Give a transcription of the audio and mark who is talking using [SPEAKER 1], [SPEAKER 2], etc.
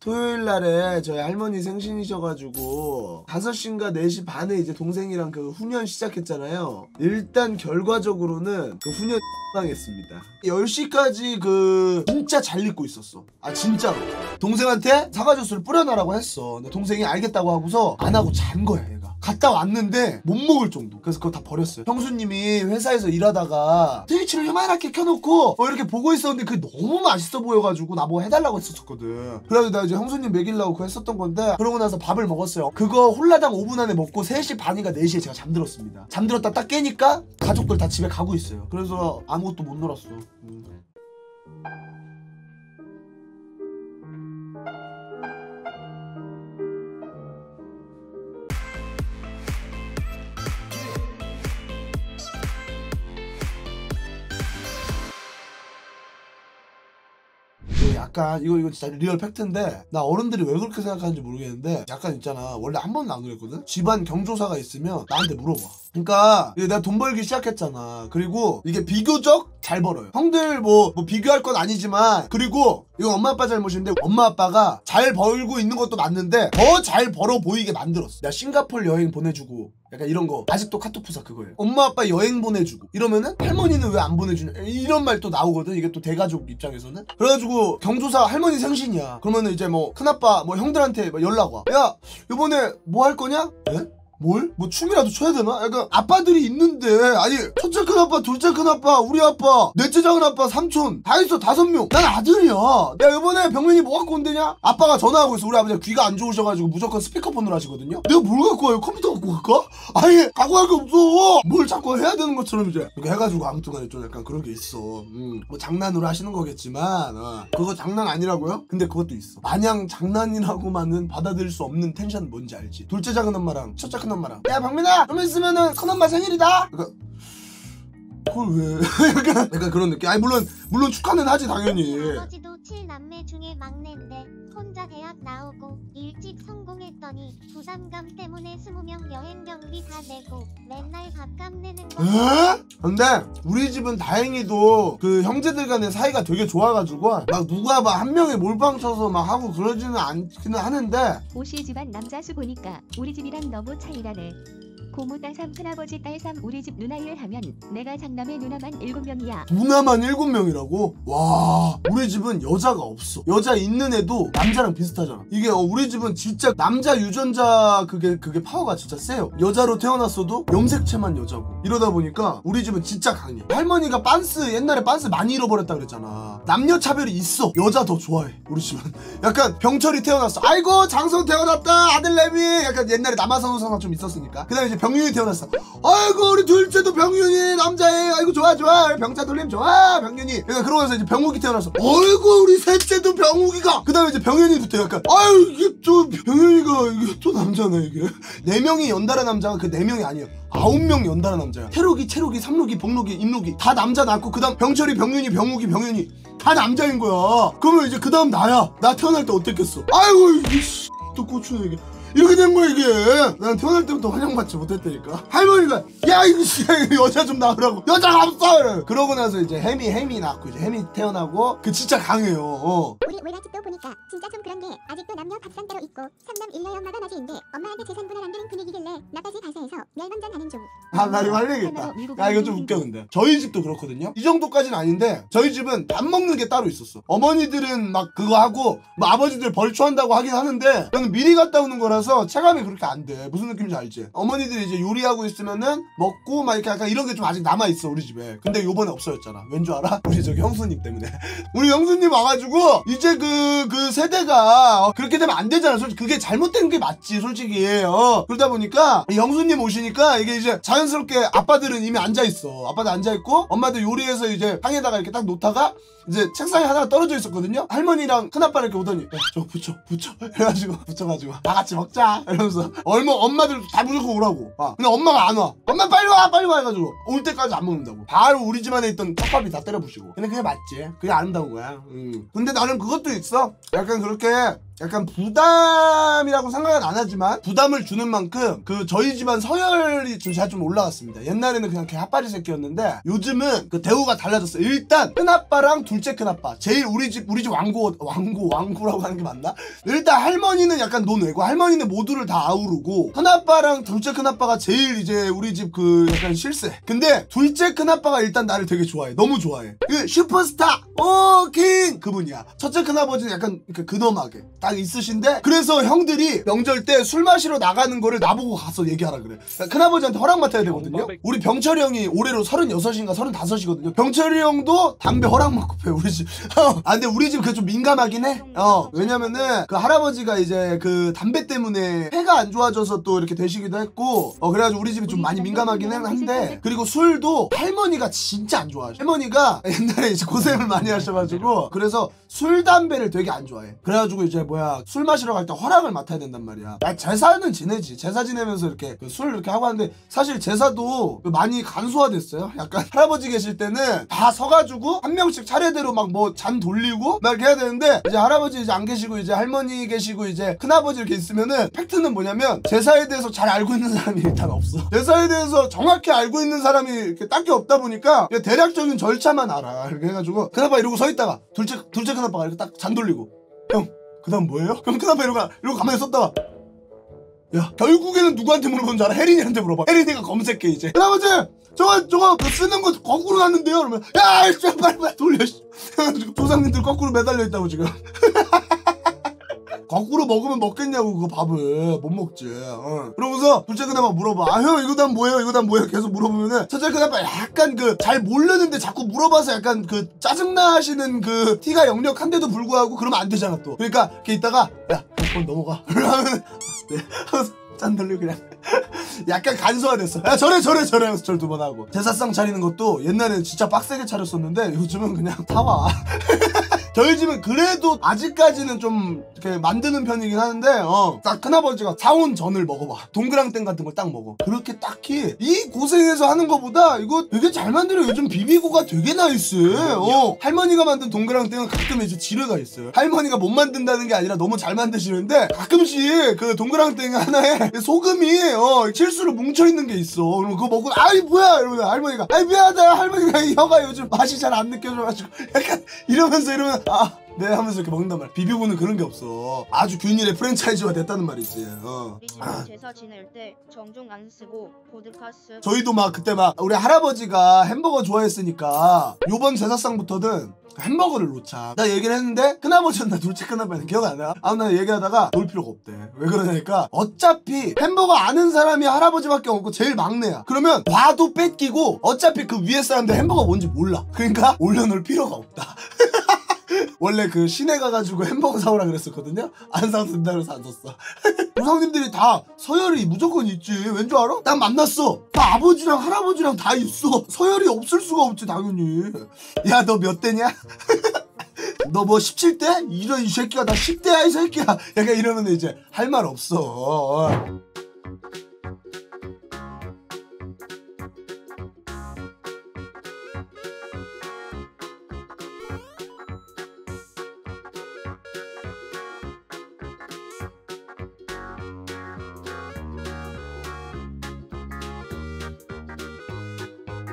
[SPEAKER 1] 토요일 날에 저희 할머니 생신이셔가지고 5시인가 4시 반에 이제 동생이랑 그 후년 시작했잖아요. 일단 결과적으로는 그 후년 당했습니다. 10시까지 그 진짜 잘 읽고 있었어. 아 진짜로. 동생한테 사과 주스를 뿌려놔라고 했어. 근데 동생이 알겠다고 하고서 안 하고 잔 거야. 갔다 왔는데 못 먹을 정도. 그래서 그거 다 버렸어요. 형수님이 회사에서 일하다가 트위치를 요만하게 켜놓고 뭐 이렇게 보고 있었는데 그게 너무 맛있어 보여가지고 나 뭐 해달라고 했었거든. 그래가지고 나 이제 형수님 먹이려고 그거 했었던 건데 그러고 나서 밥을 먹었어요. 그거 홀라당 5분 안에 먹고 3시 반인가 4시에 제가 잠들었습니다. 잠들었다 딱 깨니까 가족들 다 집에 가고 있어요. 그래서 아무것도 못 놀았어. 음. 약간 이거 이거 진짜 real fact인데 나 어른들이 왜 그렇게 생각하는지 모르겠는데 약간 있잖아. 원래 한 번도 안 그랬거든? 집안 경조사가 있으면 나한테 물어봐. 그러니까 내가 돈 벌기 시작했잖아. 그리고 이게 비교적 잘 벌어요. 형들 뭐, 뭐 비교할 건 아니지만 그리고 이거 엄마 아빠 잘못인데 엄마 아빠가 잘 벌고 있는 것도 맞는데 더 잘 벌어 보이게 만들었어. 내가 싱가폴 여행 보내주고 약간 이런 거. 아직도 카톡 부사 그거예요. 엄마 아빠 여행 보내주고. 이러면은 할머니는 왜 안 보내주냐? 이런 말 또 나오거든. 이게 또 대가족 입장에서는. 그래가지고 경조사 할머니 생신이야. 그러면은 이제 뭐 큰아빠 뭐 형들한테 막 연락 와야 요번에 뭐 할 거냐? 에? 뭘? 뭐 춤이라도 춰야 되나? 약간 아빠들이 있는데 아니 첫째 큰 아빠 둘째 큰 아빠 우리 아빠 넷째 작은 아빠 삼촌 다 있어 다섯 명 난 아들이야 야 이번에 병민이 뭐 갖고 온대냐? 아빠가 전화하고 있어 우리 아버지가 귀가 안 좋으셔가지고 무조건 스피커폰으로 하시거든요 내가 뭘 갖고 와요? 컴퓨터 갖고 갈까? 아니 갖고 갈 게 없어 뭘 자꾸 해야 되는 것처럼 이제 이렇게 해가지고 아무튼 간에 좀 약간 그런 게 있어 음, 뭐 장난으로 하시는 거겠지만 어, 그거 장난 아니라고요? 근데 그것도 있어 마냥 장난이라고만은 받아들일 수 없는 텐션 뭔지 알지? 둘째 작은 엄마랑 첫째 큰 엄마랑 야 병민아! 좀 있으면은 큰 엄마 생일이다! 그러니까 그걸 왜? 약간, 약간 그런 느낌. 아니 물론 물론 축하는 하지 당연히.
[SPEAKER 2] 아버지도 7남매 중에 막내인데 혼자 대학 나오고 일찍 성공했더니 부담감 때문에 20명 여행 경비 다 내고 맨날 밥값 내는 거
[SPEAKER 1] 에? 근데 우리 집은 다행히도 그 형제들 간의 사이가 되게 좋아가지고 막 누가 막 한 명이 몰빵 쳐서 막 하고 그러지는 않기는 하는데
[SPEAKER 3] 오시 집안 남자 수 보니까 우리 집이랑 너무 차이나네. 고모 딸 삼 큰아버지 딸 삼 우리 집 누나 일 하면 내가 장남의 누나만 일곱 명이야.
[SPEAKER 1] 누나만 일곱 명이라고? 와 우리 집은 여자가 없어. 여자 있는 애도 남자랑 비슷하잖아. 이게 어, 우리 집은 진짜 남자 유전자 그게 그게 파워가 진짜 세요. 여자로 태어났어도 염색체만 여자고. 이러다 보니까 우리 집은 진짜 강해. 할머니가 빤스 옛날에 빤스 많이 잃어버렸다 그랬잖아. 남녀 차별이 있어. 여자 더 좋아해 우리 집은. 약간 병철이 태어났어. 아이고 장손 태어났다 아들 내미! 약간 옛날에 남아선호 사상 좀 있었으니까. 그 다음에 이제 병윤이 태어났어. 아이고 우리 둘째도 병윤이 남자애. 아이고 좋아 좋아. 병자 돌림 좋아 병윤이. 그러니까 그러면서 이제 병욱이 태어났어. 아이고 우리 셋째도 병욱이가. 그 다음에 이제 병윤이부터 약간 아유 이게 또 병윤이가 이게 또 남자네 이게. 네 명이 연달아 남자가 그 네 명이 아니에요. 아홉 명 연달아 남자야. 태록이 채록이 삼록이 복록이 임록이 다 남자 낳고 그 다음 병철이 병윤이 병욱이 병윤이 다 남자인 거야. 그러면 이제 그 다음 나야. 나 태어날 때 어땠겠어? 아이고 이게 씨, 또 고추네 이게 이렇게 된 거야 이게 난 태어날 때부터 환영받지 못했다니까 할머니가 야 이거 씨, 여자 좀 낳으라고 여자가 없어 이래. 그러고 나서 이제 혜미 혜미 낳고 이제 혜미 태어나고 그 진짜 강해요 어.
[SPEAKER 4] 우리 외갓집도 보니까 진짜 좀 그런 게 아직도 남녀 밥상대로 있고 삼남 일녀 엄마가 맞이인데 엄마한테 재산 분할 안 되는 분위기길래 나까지 가세해서 멸망전 하는 중
[SPEAKER 1] 아, 나리 말리겠다. 야, 이거 좀 웃겨, 근데. 저희 집도 그렇거든요? 이 정도까지는 아닌데, 저희 집은 밥 먹는 게 따로 있었어. 어머니들은 막 그거 하고, 뭐 아버지들 벌초한다고 하긴 하는데, 저는 미리 갔다 오는 거라서 체감이 그렇게 안 돼. 무슨 느낌인지 알지? 어머니들이 이제 요리하고 있으면은, 먹고, 막 이렇게 약간 이런 게 좀 아직 남아 있어, 우리 집에. 근데 요번에 없어졌잖아. 왠 줄 알아? 우리 저기 형수님 때문에. 우리 형수님 와가지고, 이제 그, 그 세대가, 어, 그렇게 되면 안 되잖아. 솔직히 그게 잘못된 게 맞지, 솔직히. 어. 그러다 보니까, 이 형수님 오시니까, 이게 이제 자연스럽게 아빠들은 이미 앉아 있어. 아빠들 앉아 있고, 엄마들 요리해서 이제 방에다가 이렇게 딱 놓다가, 이제 책상에 하나 떨어져 있었거든요? 할머니랑 큰아빠 이렇게 오더니, 야, 저거 붙여, 붙여. 그래가지고, 붙여가지고, 다 같이 먹자. 이러면서, 얼마, 엄마들 다 무조건 오라고. 아, 근데 엄마가 안 와. 엄마 빨리 와, 빨리 와. 해가지고, 올 때까지 안 먹는다고. 바로 우리 집안에 있던 떡밥이 다 때려 부시고. 근데 그게 맞지. 그게 아름다운 거야. 음. 근데 나는 그것도 있어. 약간 그렇게, 약간 부담이라고 생각은 안 하지만 부담을 주는 만큼 그 저희 집안 서열이 좀 제가 좀 올라갔습니다. 옛날에는 그냥 개 핫바리 새끼였는데 요즘은 그 대우가 달라졌어요. 일단 큰아빠랑 둘째 큰아빠 제일 우리 집 우리 집 왕고 왕고 왕고라고 하는 게 맞나? 일단 할머니는 약간 논외고 할머니는 모두를 다 아우르고 큰아빠랑 둘째 큰아빠가 제일 이제 우리 집 그 약간 실세. 근데 둘째 큰아빠가 일단 나를 되게 좋아해. 너무 좋아해. 그 슈퍼스타 오킹 그분이야. 첫째 큰아버지는 약간 그 근엄하게 딱 있으신데 그래서 형들이 명절 때 술 마시러 나가는 거를 나보고 가서 얘기하라 그래. 그러니까 큰아버지한테 허락 맡아야 되거든요. 우리 병철이 형이 올해로 36인가 35이거든요. 병철이 형도 담배 허락 맡고 패 우리 집. 아 근데 우리 집그좀 민감하긴 해. 어 왜냐면은 그 할아버지가 이제 그 담배 때문에 폐가 안 좋아져서 또 이렇게 되시기도 했고 어 그래가지고 우리 집이 좀 많이 민감하긴 한데 그리고 술도 할머니가 진짜 안 좋아하셔. 할머니가 옛날에 이제 고생을 많이 하셔가지고 그래서 술 담배를 되게 안 좋아해. 그래가지고 이제 뭐야 술 마시러 갈 때 허락을 맡아야 된단 말이야. 야, 제사는 지내지. 제사 지내면서 이렇게 그 술 이렇게 하고 하는데 사실 제사도 많이 간소화됐어요. 약간 할아버지 계실 때는 다 서가지고 한 명씩 차례대로 막 뭐 잔 돌리고 막 이렇게 해야 되는데 이제 할아버지 이제 안 계시고 이제 할머니 계시고 이제 큰아버지 이렇게 있으면은 팩트는 뭐냐면 제사에 대해서 잘 알고 있는 사람이 일단 없어. 제사에 대해서 정확히 알고 있는 사람이 이렇게 딱히 없다 보니까 대략적인 절차만 알아. 이렇게 해가지고 큰아빠 이러고 서 있다가 둘째 둘째 큰아빠가 이렇게 딱 잔 돌리고 형 그 다음 뭐예요? 그럼 큰아빠 이러고 이러고 가만히 섰다가 야 결국에는 누구한테 물어보는 줄 알아? 혜린이한테 물어봐. 혜린이가 검색해 이제. 큰아버지 저거 저거 그 쓰는 거 거꾸로 놨는데요? 그러면 야 빨리 빨리 돌려 조상님들 거꾸로 매달려 있다고 지금 거꾸로 먹으면 먹겠냐고 그거 밥을. 못 먹지. 어. 그러고서 둘째 큰아빠 물어봐. 아 형 이거 단 뭐예요? 이거 단 뭐예요? 계속 물어보면은 첫째 큰아빠 약간 그 잘 모르는데 자꾸 물어봐서 약간 그 짜증나 하시는 그 티가 역력한데도 불구하고 그러면 안 되잖아 또. 그러니까 이렇게 있다가 야 그건 넘어가. 그러면 네. 하면서 잔 돌리고 그냥 약간 간소화됐어. 야 저래 저래 저래 하면서 절 두 번 하고. 제사상 차리는 것도 옛날에는 진짜 빡세게 차렸었는데 요즘은 그냥 사와. 저희 집은 그래도 아직까지는 좀 이렇게 만드는 편이긴 하는데 어 딱 큰아버지가 사온 전을 먹어봐. 동그랑땡 같은 걸 딱 먹어. 그렇게 딱히 이 고생해서 하는 거보다 이거 되게 잘 만들어. 요즘 비비고가 되게 nice. 어. 할머니가 만든 동그랑땡은 가끔 이제 지뢰가 있어요. 할머니가 못 만든다는 게 아니라 너무 잘 만드시는데 가끔씩 그 동그랑땡 하나에 소금이 어 실수로 뭉쳐있는 게 있어. 그럼 그거 먹고 아이 뭐야? 이러면 할머니가 아이 미안하다. 할머니가 이 혀가 요즘 맛이 잘 안 느껴져가지고. 약간 이러면서 이러면 아 네 하면서 이렇게 먹는단 말이야 비비고는 그런 게 없어 아주 균일의 프랜차이즈가 됐다는 말이지 어.
[SPEAKER 5] 집은 제사 지낼 때 정종 안 쓰고 보드카 쓰
[SPEAKER 1] 저희도 막 그때 막 우리 할아버지가 햄버거 좋아했으니까 요번 제사상부터는 햄버거를 놓자. 나 얘기를 했는데 큰아버지였나 둘째 큰아버지는 기억 안 나. 아무 날 얘기하다가 놓을 필요가 없대. 왜 그러냐니까 어차피 햄버거 아는 사람이 할아버지밖에 없고 제일 막내야. 그러면 봐도 뺏기고 어차피 그 위에 사람들 햄버거 뭔지 몰라. 그러니까 올려놓을 필요가 없다. 원래 그 시내 가가지고 햄버거 사오라 그랬었거든요. 안 사도 된다 그래서 안 샀어. 조상님들이 다 서열이 무조건 있지. 왠 줄 알아? 난 만났어. 나 아버지랑 할아버지랑 다 있어. 서열이 없을 수가 없지 당연히. 야 너 몇 대냐? 너뭐 17대? 이런 이 새끼가 나 10대야 이 새끼야. 약간 이러면 이제 할 말 없어.